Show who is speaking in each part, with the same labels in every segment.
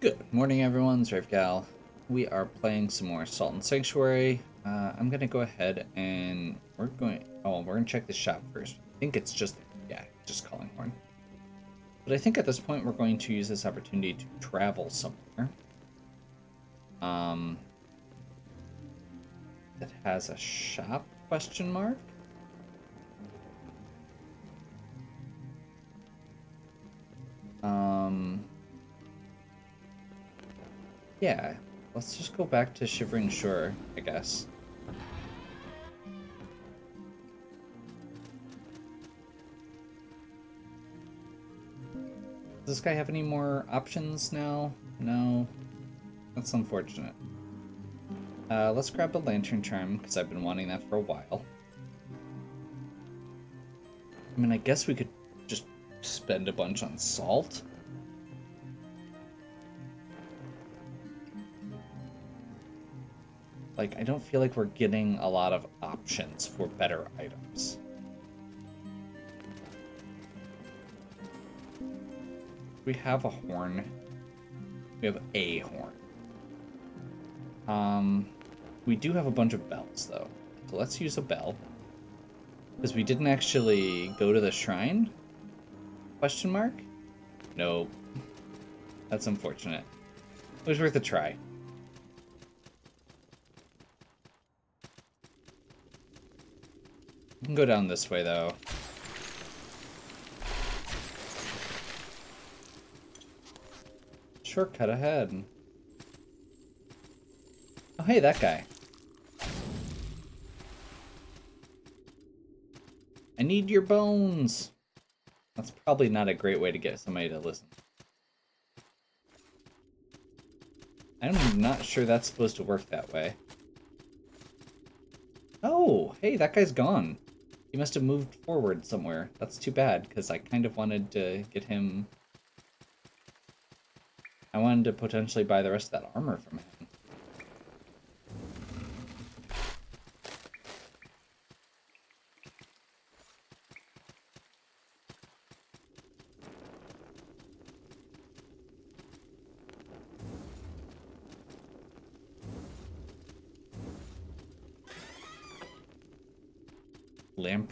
Speaker 1: Good morning, everyone. It's Gal. We are playing some more Salt and Sanctuary. Uh, I'm gonna go ahead and we're going. Oh, we're gonna check the shop first. I think it's just yeah, just calling horn. But I think at this point we're going to use this opportunity to travel somewhere. Um, that has a shop question mark. Yeah, let's just go back to Shivering Shore, I guess. Does this guy have any more options now? No. That's unfortunate. Uh, let's grab a lantern charm, because I've been wanting that for a while. I mean, I guess we could just spend a bunch on salt. Like, I don't feel like we're getting a lot of options for better items. We have a horn. We have a horn. Um, we do have a bunch of bells, though. So let's use a bell. Because we didn't actually go to the shrine? Question mark? Nope. That's unfortunate. It was worth a try. Can go down this way, though. Shortcut ahead. Oh, hey, that guy. I need your bones. That's probably not a great way to get somebody to listen. I'm not sure that's supposed to work that way. Oh, hey, that guy's gone. He must have moved forward somewhere. That's too bad, because I kind of wanted to get him... I wanted to potentially buy the rest of that armor from him.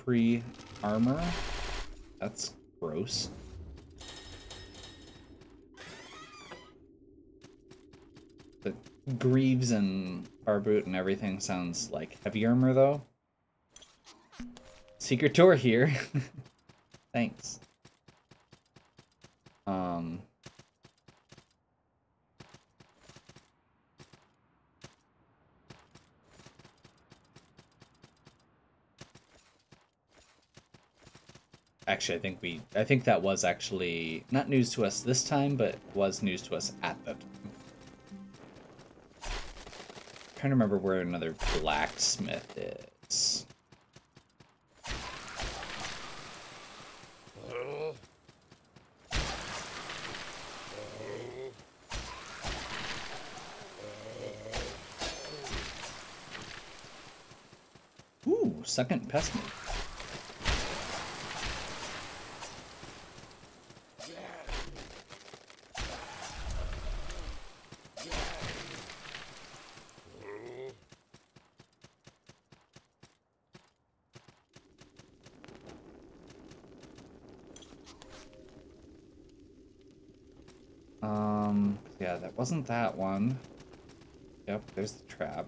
Speaker 1: Lamprey armor. That's gross. But Greaves and Barboot and everything sounds like heavy armor, though. Secret door here. Thanks. Actually, I think we, I think that was actually not news to us this time, but was news to us at that time. I'm trying to remember where another blacksmith is. Ooh, second pest move. That one. Yep, there's the trap.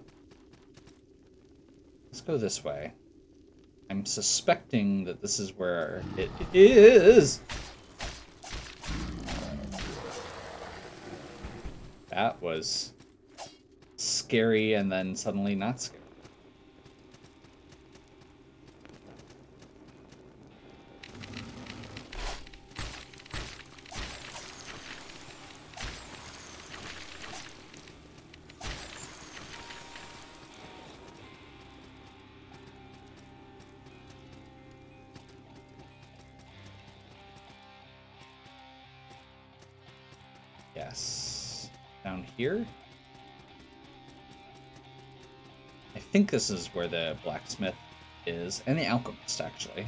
Speaker 1: Let's go this way. I'm suspecting that this is where it is. That was scary and then suddenly not scary. think this is where the blacksmith is, and the alchemist, actually.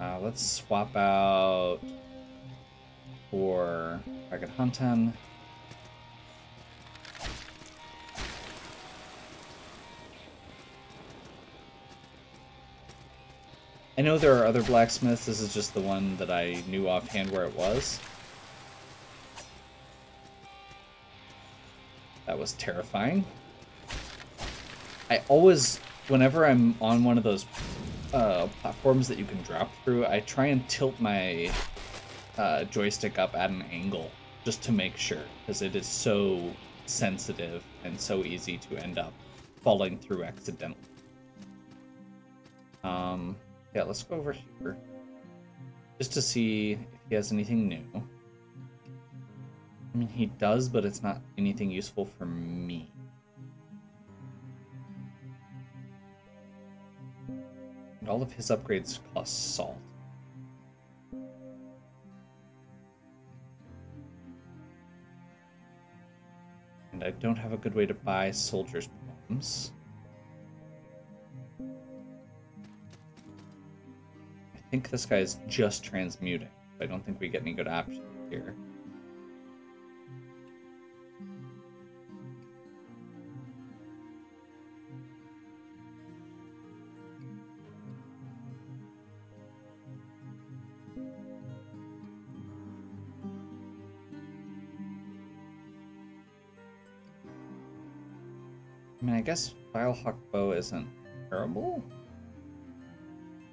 Speaker 1: Uh, let's swap out for Dragon him. I know there are other blacksmiths. This is just the one that I knew offhand where it was. That was terrifying. I always, whenever I'm on one of those uh, platforms that you can drop through, I try and tilt my uh, joystick up at an angle just to make sure, because it is so sensitive and so easy to end up falling through accidentally. Um, yeah, let's go over here. Just to see if he has anything new. I mean, he does, but it's not anything useful for me. And all of his upgrades cost salt. And I don't have a good way to buy soldiers' bombs. Think this guy is just transmuting. I don't think we get any good options here. I mean, I guess Vilehawk Bow isn't terrible.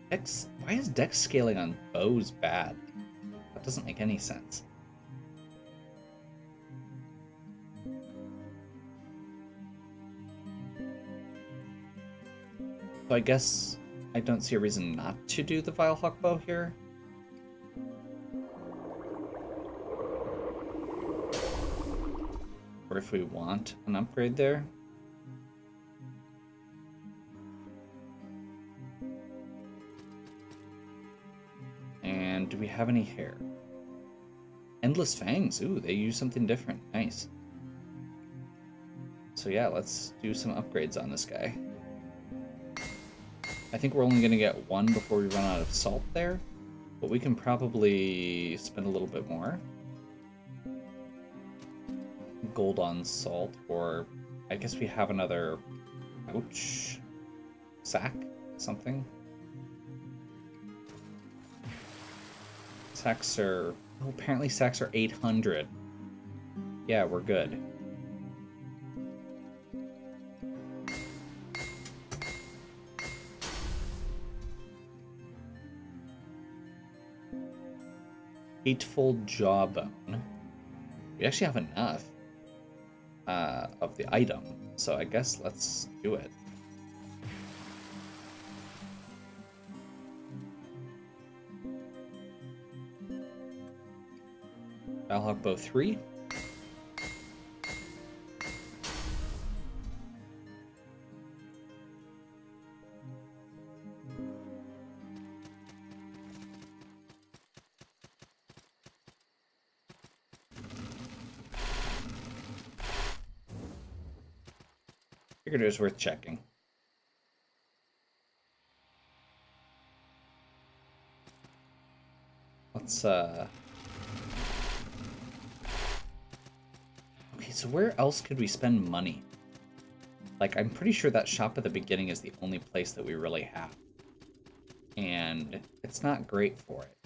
Speaker 1: Dex, why is dex scaling on bows bad? That doesn't make any sense. So I guess I don't see a reason not to do the Vilehawk Bow here. Or if we want an upgrade there. Have any hair? Endless Fangs. Ooh, they use something different. Nice. So yeah, let's do some upgrades on this guy. I think we're only going to get one before we run out of salt there. But we can probably spend a little bit more. Gold on salt, or I guess we have another ouch sack, something. Sacks are... Oh, apparently sacks are 800. Yeah, we're good. Eightfold Jawbone. We actually have enough uh, of the item, so I guess let's do it. Vilehawk Bow 3. Figured it was worth checking. Let's, uh... Okay, so where else could we spend money? Like, I'm pretty sure that shop at the beginning is the only place that we really have. And it's not great for it.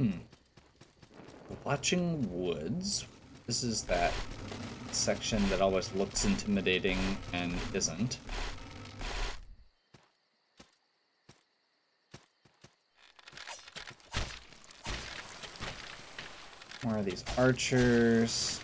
Speaker 1: Hmm. Watching Woods. This is that section that always looks intimidating and isn't. More of these archers.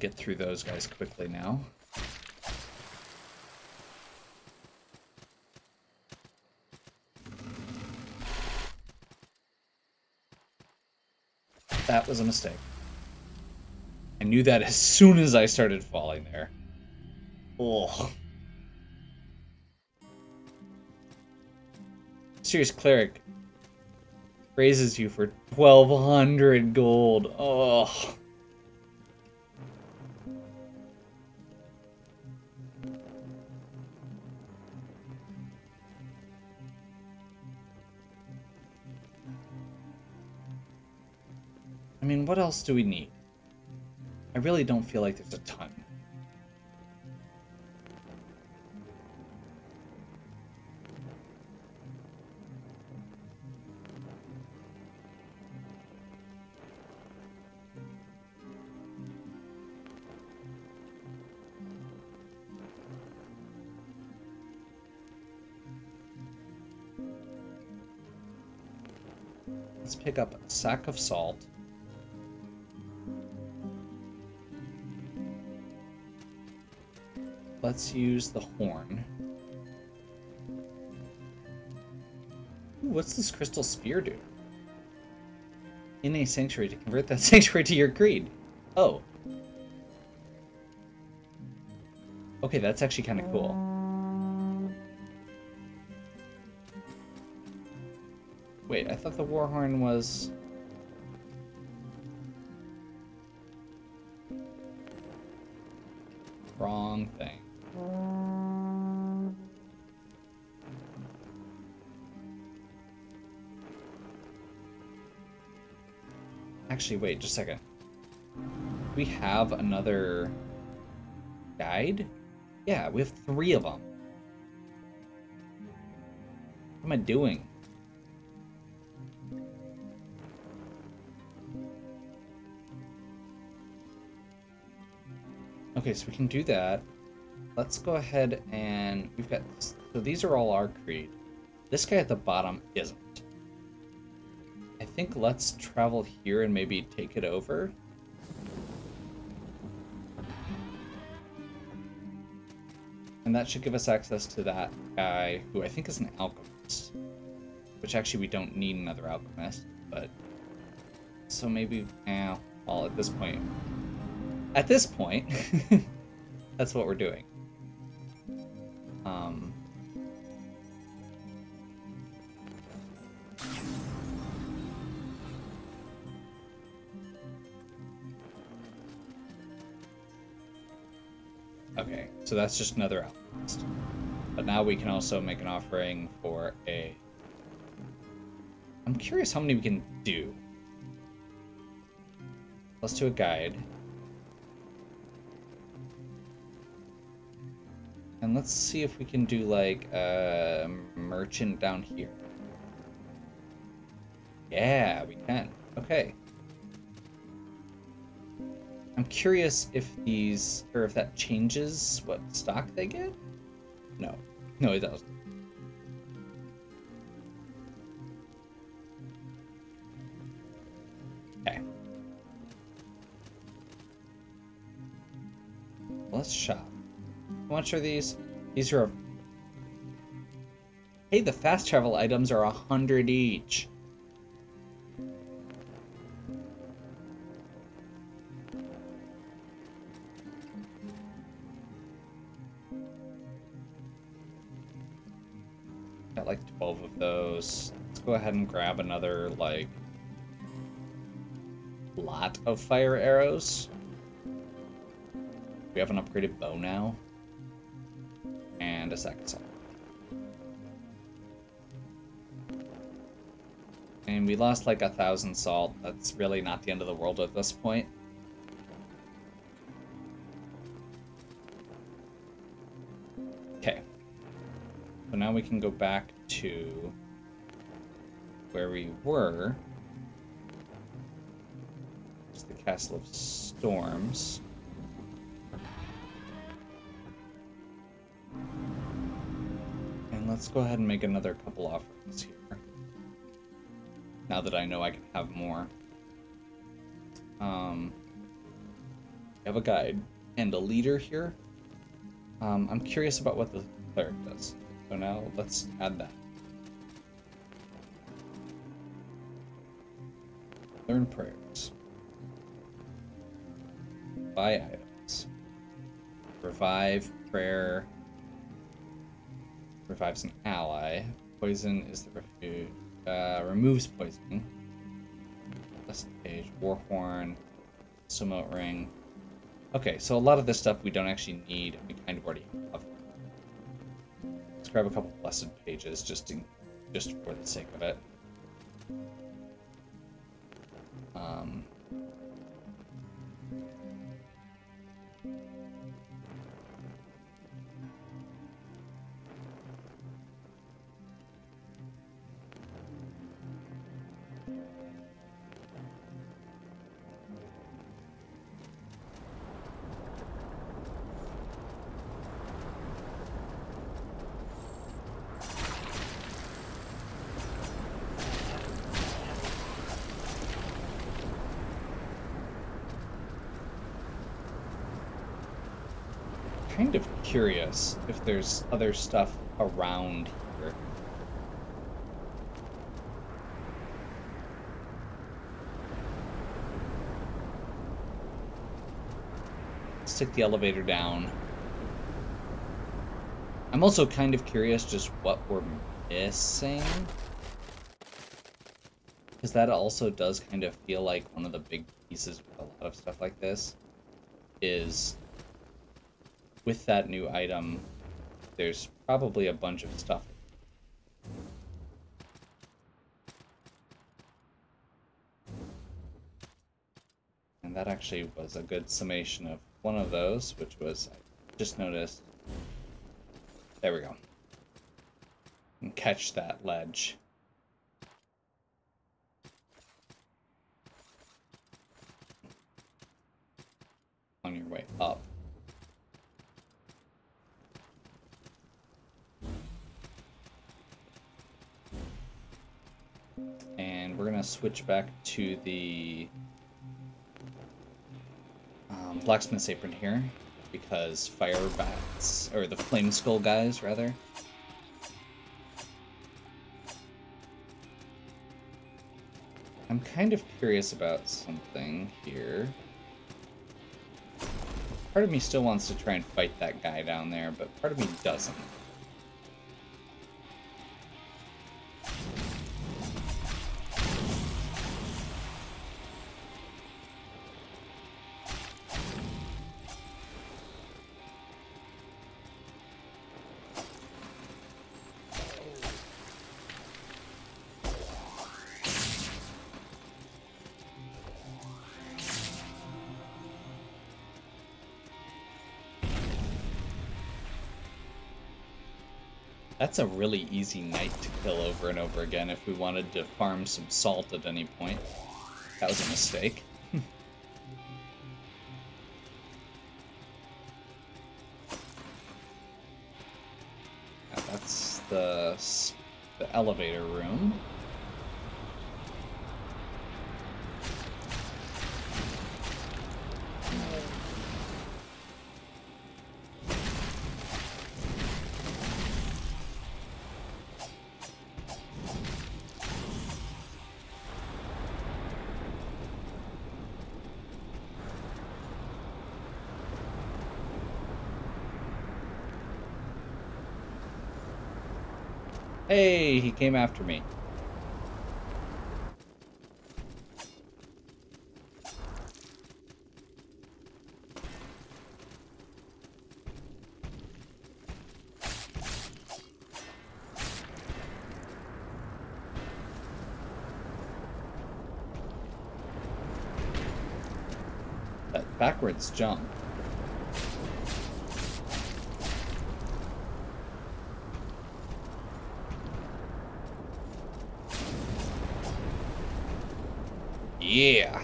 Speaker 1: Get through those guys quickly now. That was a mistake. I knew that as soon as I started falling there. Oh. Serious cleric raises you for 1200 gold. Oh. I mean, what else do we need? I really don't feel like there's a ton. Let's pick up a sack of salt. Let's use the horn. Ooh, what's this crystal spear do? In a sanctuary to convert that sanctuary to your creed. Oh. Okay, that's actually kind of cool. Wait, I thought the war horn was... Wrong thing. Actually, wait just a second. We have another guide? Yeah, we have three of them. What am I doing? Okay, so we can do that. Let's go ahead and we've got so these are all our creed. This guy at the bottom isn't. I think let's travel here and maybe take it over. And that should give us access to that guy who I think is an alchemist. Which actually we don't need another alchemist, but so maybe eh, well at this point at this point, that's what we're doing. Um, so that's just another outpost. But now we can also make an offering for a... I'm curious how many we can do. Let's do a guide. And let's see if we can do like a merchant down here. Yeah, we can. Okay. I'm curious if these, or if that changes what stock they get? No. No, it doesn't. Okay. Let's shop. How much are these? These are... Hey, the fast travel items are a hundred each. Ahead and grab another, like, lot of fire arrows. We have an upgraded bow now and a second salt. And we lost like a thousand salt. That's really not the end of the world at this point. Okay. So now we can go back to where we were. It's the Castle of Storms. And let's go ahead and make another couple offerings here. Now that I know I can have more. Um, we have a guide and a leader here. Um, I'm curious about what the cleric does. So now let's add that. Prayers. Buy items. Revive prayer. Revives an ally. Poison is the refuge. Uh, removes poisoning. Blessed page. Warhorn. Sumo ring. Okay, so a lot of this stuff we don't actually need. We kind of already have. Let's grab a couple blessed pages just in, just for the sake of it. Um, curious if there's other stuff around here. Let's take the elevator down. I'm also kind of curious just what we're missing. Because that also does kind of feel like one of the big pieces with a lot of stuff like this is with that new item, there's probably a bunch of stuff. And that actually was a good summation of one of those, which was, I just noticed. There we go. And catch that ledge. On your way up. And we're gonna switch back to the um, blacksmith's apron here because fire bats or the flame skull guys rather. I'm kind of curious about something here. Part of me still wants to try and fight that guy down there, but part of me doesn't. That's a really easy knight to kill over and over again if we wanted to farm some salt at any point. That was a mistake. that's the, the elevator room. came after me. That backwards jump. Yeah.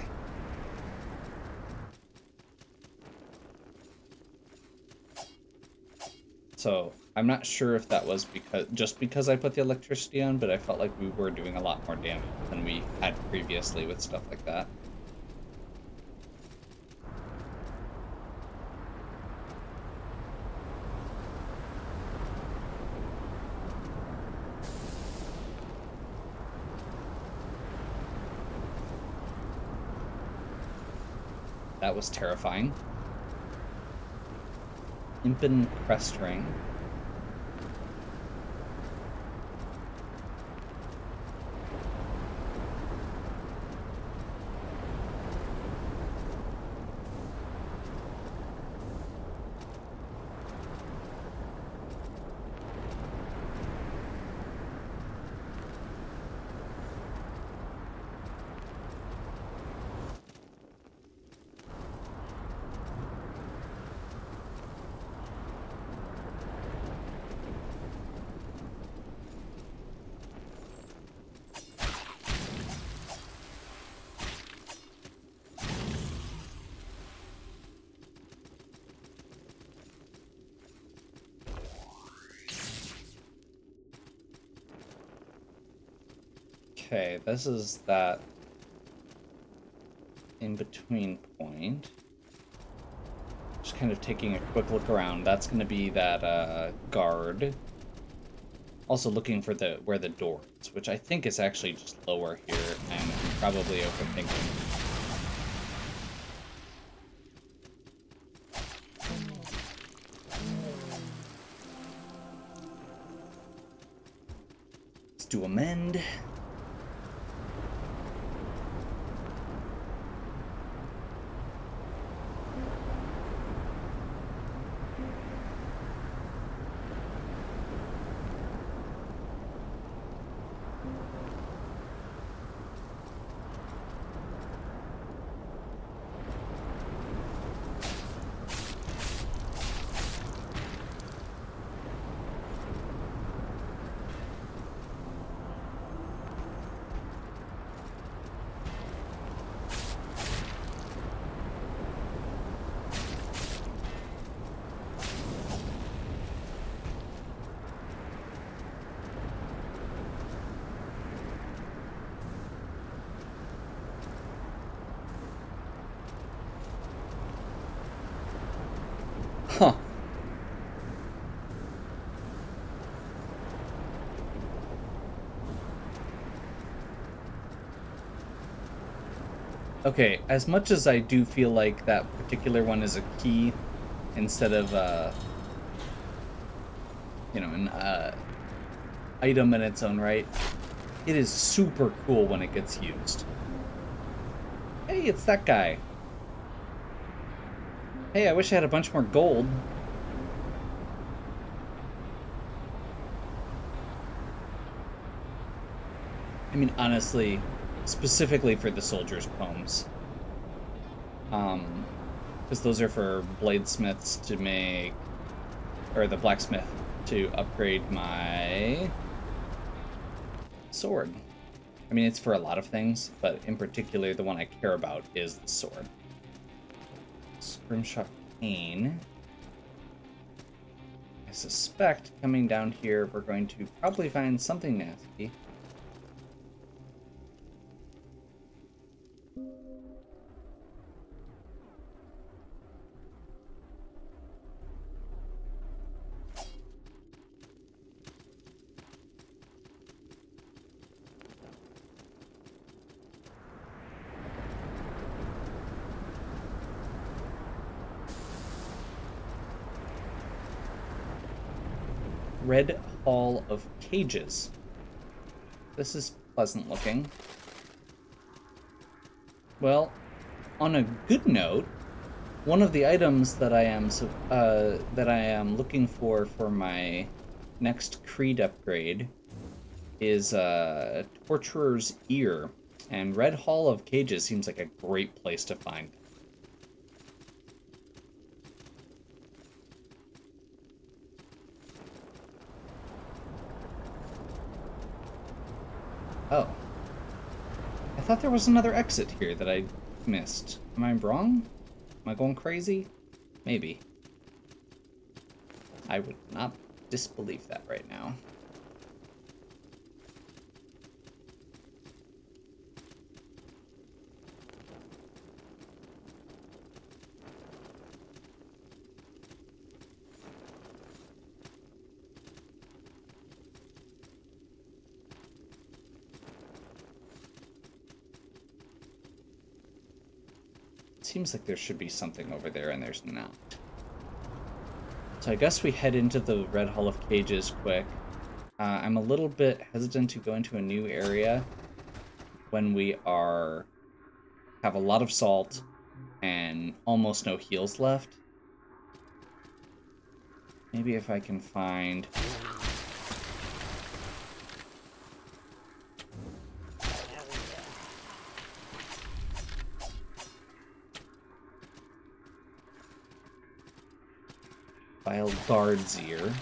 Speaker 1: So I'm not sure if that was because just because I put the electricity on, but I felt like we were doing a lot more damage than we had previously with stuff like that. Was terrifying. Impen crest ring. Okay, this is that in-between point. Just kind of taking a quick look around. That's going to be that uh, guard. Also looking for the where the door is, which I think is actually just lower here, and I'm probably overthinking. Let's do amend. Huh. Okay, as much as I do feel like that particular one is a key instead of, uh, you know, an uh, item in its own right, it is super cool when it gets used. Hey, it's that guy. Hey, I wish I had a bunch more gold. I mean, honestly, specifically for the soldiers' poems. Um, because those are for bladesmiths to make, or the blacksmith to upgrade my sword. I mean, it's for a lot of things, but in particular, the one I care about is the sword. Scrimshaw Cane. I suspect coming down here, we're going to probably find something nasty. Red Hall of Cages. This is pleasant looking. Well, on a good note, one of the items that I am uh, that I am looking for for my next Creed upgrade is uh, Torturer's Ear, and Red Hall of Cages seems like a great place to find. Oh. I thought there was another exit here that I missed. Am I wrong? Am I going crazy? Maybe. I would not disbelieve that right now. Seems like there should be something over there, and there's not. So I guess we head into the Red Hall of Cages quick. Uh, I'm a little bit hesitant to go into a new area when we are have a lot of salt and almost no heals left. Maybe if I can find Guard's Ear.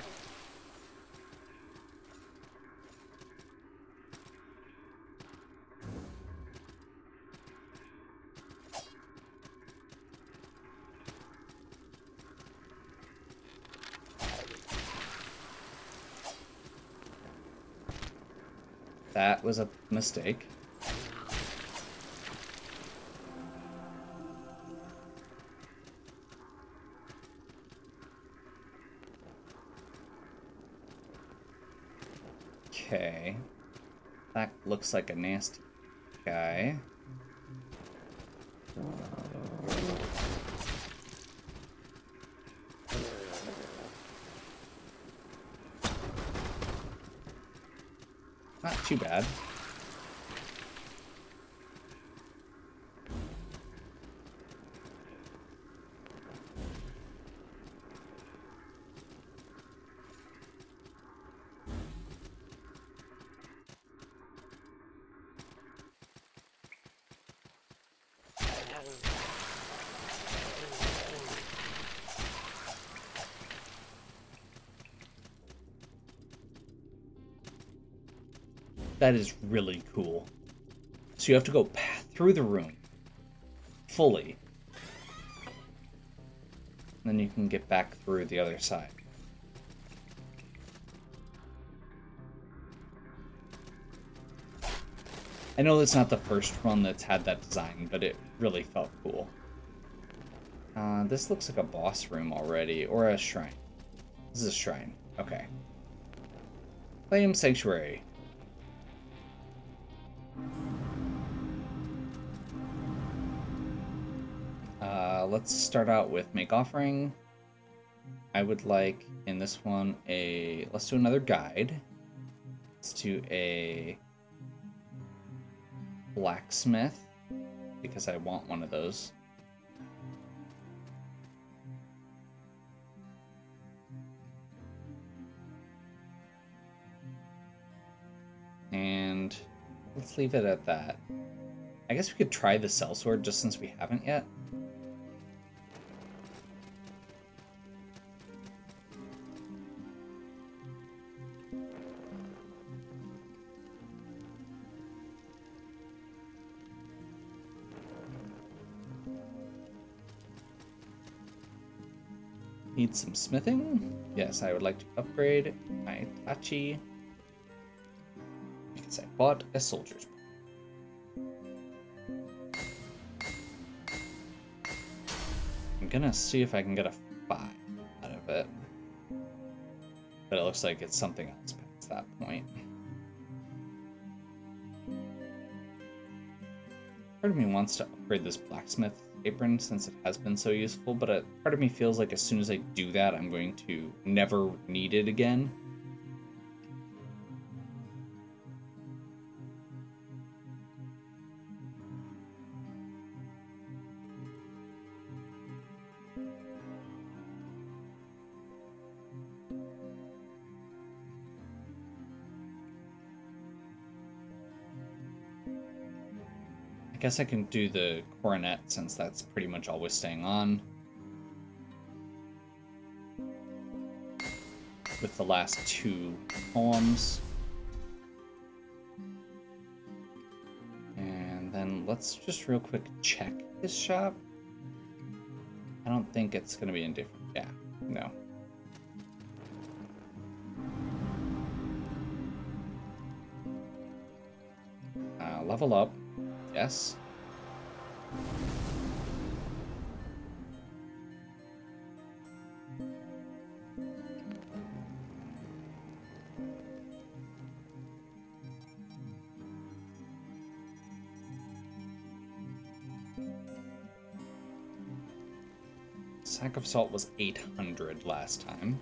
Speaker 1: That was a mistake. Looks like a nasty guy. Not too bad. That is really cool. So you have to go through the room fully. Then you can get back through the other side. I know that's not the first one that's had that design, but it really felt cool. Uh, this looks like a boss room already, or a shrine. This is a shrine. Okay. Flame Sanctuary. Let's start out with make offering. I would like in this one a let's do another guide. Let's do a blacksmith because I want one of those. And let's leave it at that. I guess we could try the sellsword just since we haven't yet. Some smithing? Yes, I would like to upgrade my Tachi. Because I bought a soldier's I'm gonna see if I can get a 5 out of it. But it looks like it's something else past that point. Part of me wants to upgrade this blacksmith apron since it has been so useful, but a part of me feels like as soon as I do that, I'm going to never need it again. Guess I can do the coronet since that's pretty much always staying on. With the last two poems. And then let's just real quick check his shop. I don't think it's going to be in different. Yeah, no. Uh, level up. Yes. Sack of salt was 800 last time.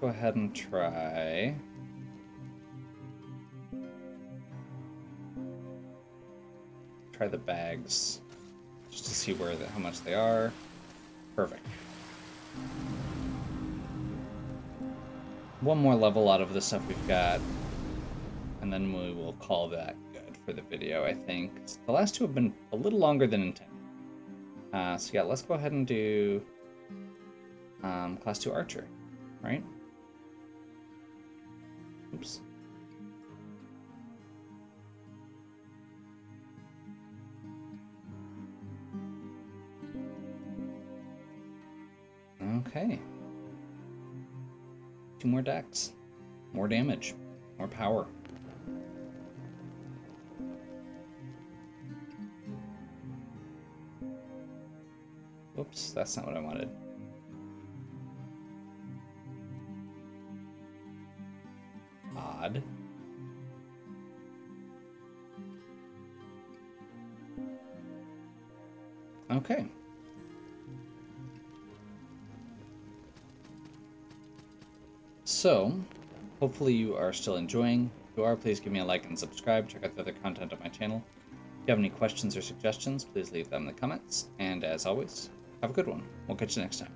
Speaker 1: Go ahead and try... Try the bags, just to see where the, how much they are. Perfect. one more level out of the stuff we've got, and then we will call that good for the video, I think. The last two have been a little longer than intended. Uh, so yeah, let's go ahead and do um, Class 2 Archer, right? Oops. Okay. Two more DEX. More damage. More power. Oops, that's not what I wanted. Okay. So, hopefully you are still enjoying. If you are, please give me a like and subscribe. Check out the other content on my channel. If you have any questions or suggestions, please leave them in the comments. And as always, have a good one. We'll catch you next time.